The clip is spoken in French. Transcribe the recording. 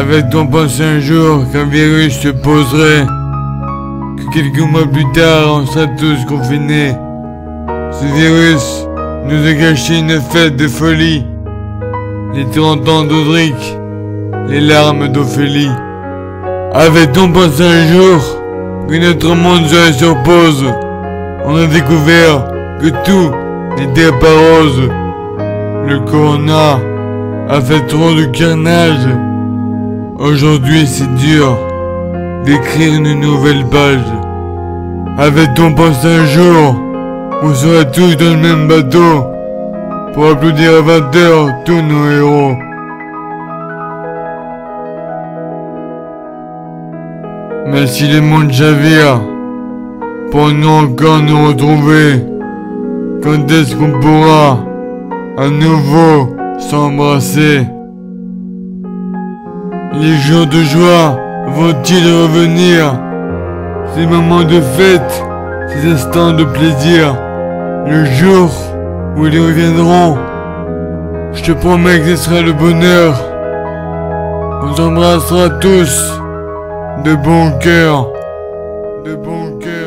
Avait-on pensé un jour qu'un virus se poserait Que quelques mois plus tard, on sera tous confinés Ce virus nous a gâché une fête de folie. Les 30 ans d'Audric, les larmes d'Ophélie. Avait-on pensé un jour que notre monde serait sur pause On a découvert que tout n'était pas rose. Le corona a fait trop de carnage. Aujourd'hui c'est dur d'écrire une nouvelle page. Avait-on pensé un jour qu'on serait tous dans le même bateau pour applaudir à 20 heures tous nos héros Mais si les mondes chavire, nous encore nous retrouver, quand est-ce qu'on pourra à nouveau s'embrasser? Les jours de joie vont-ils revenir? Ces moments de fête, ces instants de plaisir, le jour où ils reviendront, je te promets que ce sera le bonheur. On s'embrassera tous de bon cœur, de bon cœur.